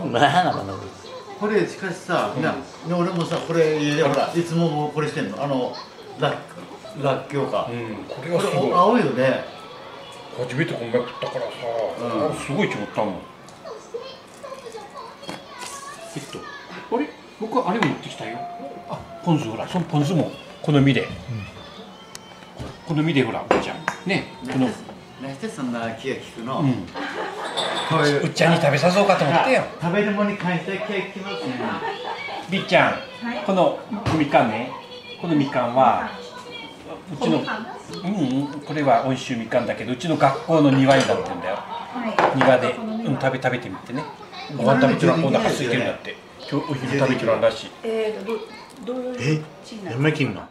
かまあなかなかこれしかしさ、な俺もさこれ家でほらいつももうこれしてんの？あのらっらっきょうか、うんこれこれがすごい。お青いよね。初めてこんな食ったからさ、うん。あすごい違ったもん。えっとあれ？僕はあれ持ってきたよ。あポン酢ほら。そのポン酢も。好みで、好みでほらおっちゃん。ねこの、何してそんな気が利くの、うん、こうい。ううっちゃんに食べさそうかと思ってよ。食べるものに関して気が利きますね、びっちゃん、このみかんね。このみかんはうちのうんこれは温州みかんだけどうちの学校の庭になってんだよ。庭で、うん、食べ食べてみてね。ご飯食べてるお腹空いてるんだって。今日お昼食べてるらし。いえーとどどういうえ？地になるやめきんの？